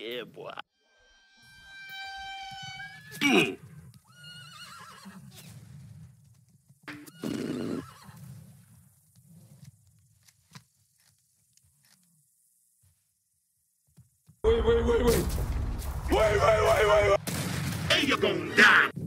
yeah, boy. Wait, wait, wait, wait. Wait, wait, wait, wait, wait. Hey, you're gonna die.